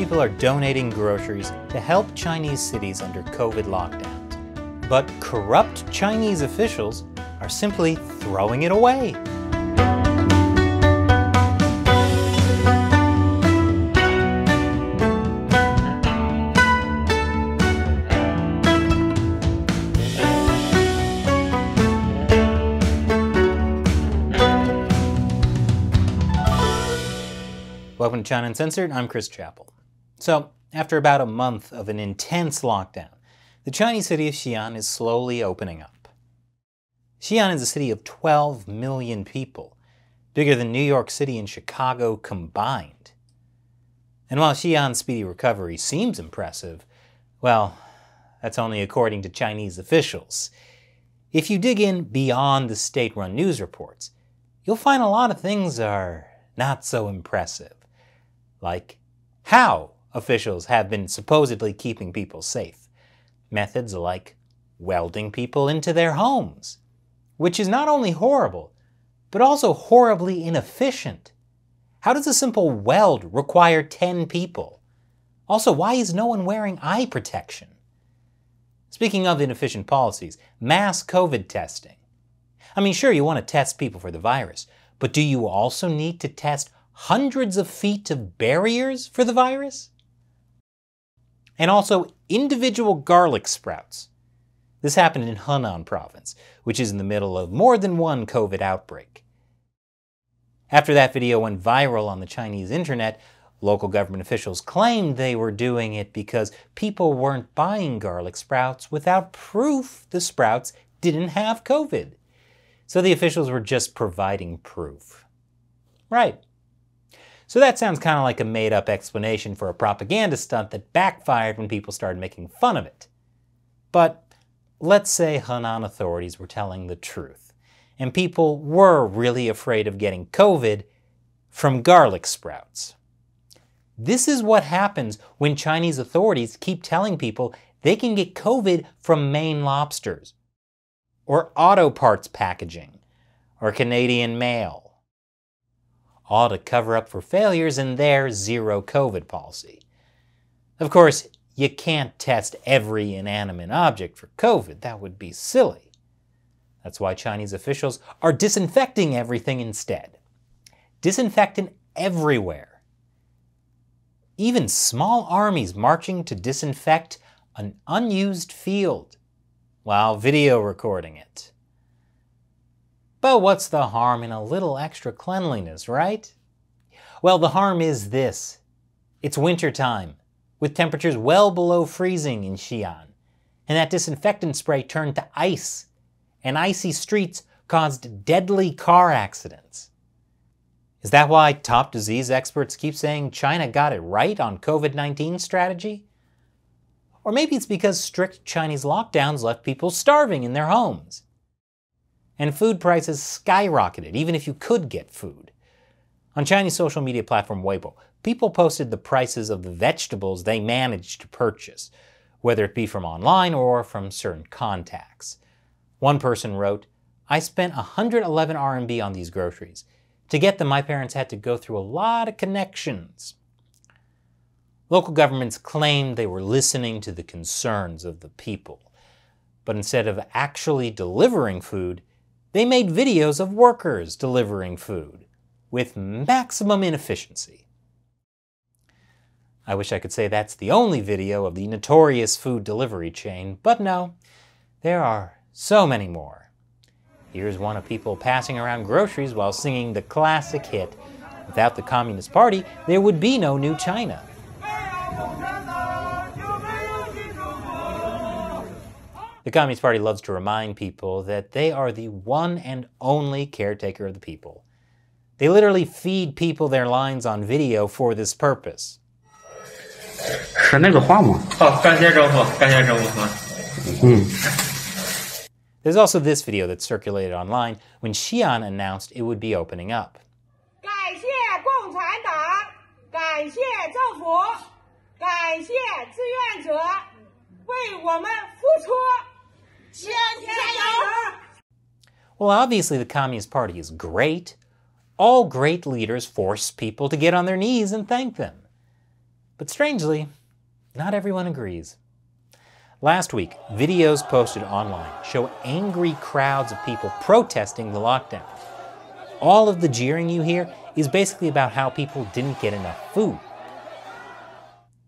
people are donating groceries to help Chinese cities under COVID lockdowns. But corrupt Chinese officials are simply throwing it away. Welcome to China Uncensored. I'm Chris Chappell. So, after about a month of an intense lockdown, the Chinese city of Xi'an is slowly opening up. Xi'an is a city of 12 million people, bigger than New York City and Chicago combined. And while Xi'an's speedy recovery seems impressive, well, that's only according to Chinese officials. If you dig in beyond the state run news reports, you'll find a lot of things are not so impressive like how officials have been supposedly keeping people safe. Methods like welding people into their homes, which is not only horrible, but also horribly inefficient. How does a simple weld require 10 people? Also, why is no one wearing eye protection? Speaking of inefficient policies, mass COVID testing. I mean, sure, you want to test people for the virus, but do you also need to test hundreds of feet of barriers for the virus? And also individual garlic sprouts. This happened in Henan province, which is in the middle of more than one COVID outbreak. After that video went viral on the Chinese internet, local government officials claimed they were doing it because people weren't buying garlic sprouts without proof the sprouts didn't have COVID. So the officials were just providing proof. Right. So that sounds kind of like a made up explanation for a propaganda stunt that backfired when people started making fun of it. But let's say Henan authorities were telling the truth, and people were really afraid of getting COVID from garlic sprouts. This is what happens when Chinese authorities keep telling people they can get COVID from Maine lobsters, or auto parts packaging, or Canadian mail all to cover up for failures in their zero COVID policy. Of course, you can't test every inanimate object for COVID. That would be silly. That's why Chinese officials are disinfecting everything instead. Disinfectant everywhere. Even small armies marching to disinfect an unused field while video recording it. But what's the harm in a little extra cleanliness, right? Well, the harm is this. It's winter time, with temperatures well below freezing in Xi'an, and that disinfectant spray turned to ice, and icy streets caused deadly car accidents. Is that why top disease experts keep saying China got it right on COVID 19 strategy? Or maybe it's because strict Chinese lockdowns left people starving in their homes and food prices skyrocketed, even if you could get food. On Chinese social media platform Weibo, people posted the prices of the vegetables they managed to purchase, whether it be from online or from certain contacts. One person wrote, I spent 111 RMB on these groceries. To get them, my parents had to go through a lot of connections. Local governments claimed they were listening to the concerns of the people. But instead of actually delivering food, they made videos of workers delivering food with maximum inefficiency. I wish I could say that's the only video of the notorious food delivery chain, but no, there are so many more. Here's one of people passing around groceries while singing the classic hit, Without the Communist Party, there would be no new China. The Communist Party loves to remind people that they are the one and only caretaker of the people. They literally feed people their lines on video for this purpose. There's also this video that circulated online when Xi'an announced it would be opening up. 感谢共产党，感谢政府，感谢志愿者为我们付出。 Well, obviously, the Communist Party is great. All great leaders force people to get on their knees and thank them. But strangely, not everyone agrees. Last week, videos posted online show angry crowds of people protesting the lockdown. All of the jeering you hear is basically about how people didn't get enough food.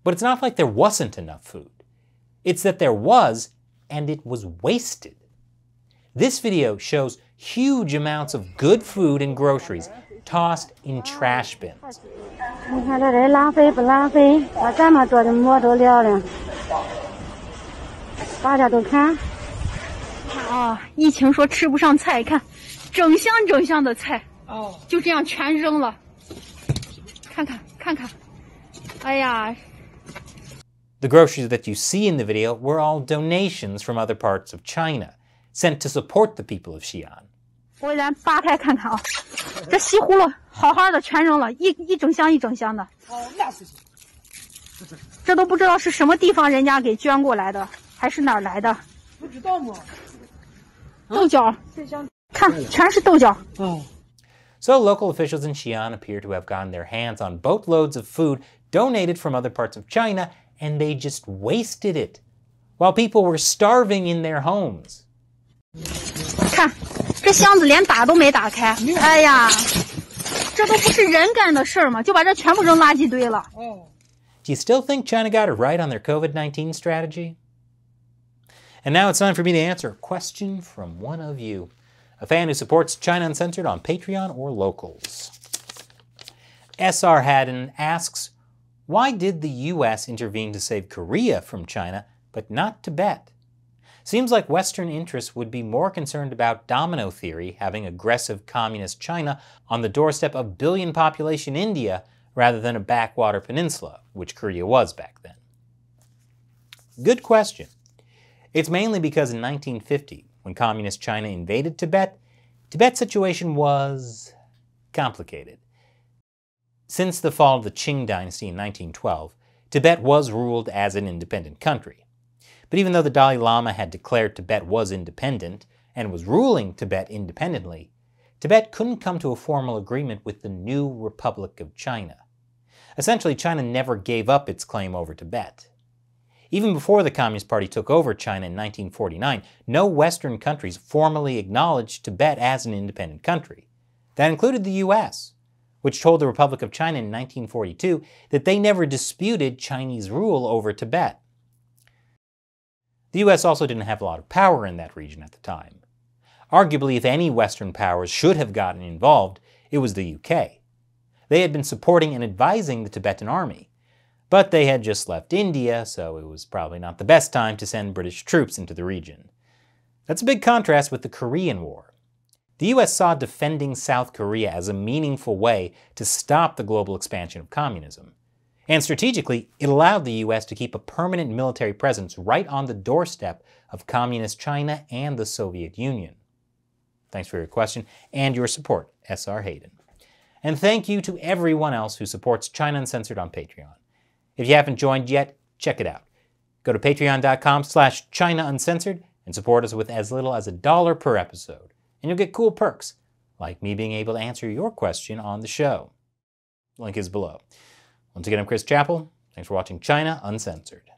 But it's not like there wasn't enough food. It's that there was, and it was wasted. This video shows huge amounts of good food and groceries tossed in trash bins. 你看这人浪费不浪费？把这么多的馍都撂了，大家都看。啊，疫情说吃不上菜，看，整箱整箱的菜，哦，就这样全扔了。看看，看看，哎呀。The groceries that you see in the video were all donations from other parts of China, sent to support the people of Xi'an. 我咱扒开看看啊，这西葫芦好好的全扔了，一一整箱一整箱的。哦，那是行。这都不知道是什么地方人家给捐过来的，还是哪儿来的？不知道吗？豆角，看全是豆角。哦。So local officials in Xi'an appear to have gotten their hands on boatloads of food donated from other parts of China, and they just wasted it, while people were starving in their homes. 看，这箱子连打都没打开，哎呀，这都不是人干的事儿吗？就把这全部扔垃圾堆了。Do you still think China got it right on their COVID 19 strategy? And now it's time for me to answer a question from one of you, a fan who supports China Uncensored on Patreon or Locals. SR Haddon asks, Why did the US intervene to save Korea from China, but not Tibet? Seems like Western interests would be more concerned about domino theory having aggressive communist China on the doorstep of billion population India rather than a backwater peninsula, which Korea was back then. Good question. It's mainly because in 1950, when communist China invaded Tibet, Tibet's situation was complicated. Since the fall of the Qing dynasty in 1912, Tibet was ruled as an independent country. But even though the Dalai Lama had declared Tibet was independent and was ruling Tibet independently, Tibet couldn't come to a formal agreement with the new Republic of China. Essentially, China never gave up its claim over Tibet. Even before the Communist Party took over China in 1949, no Western countries formally acknowledged Tibet as an independent country. That included the US, which told the Republic of China in 1942 that they never disputed Chinese rule over Tibet. The US also didn't have a lot of power in that region at the time. Arguably, if any Western powers should have gotten involved, it was the UK. They had been supporting and advising the Tibetan army. But they had just left India, so it was probably not the best time to send British troops into the region. That's a big contrast with the Korean War. The US saw defending South Korea as a meaningful way to stop the global expansion of communism. And strategically, it allowed the US to keep a permanent military presence right on the doorstep of Communist China and the Soviet Union. Thanks for your question and your support, S.R. Hayden. And thank you to everyone else who supports China Uncensored on Patreon. If you haven't joined yet, check it out. Go to patreon.com slash China Uncensored and support us with as little as a dollar per episode. And you'll get cool perks, like me being able to answer your question on the show. Link is below. Once again, I'm Chris Chappell. Thanks for watching China Uncensored.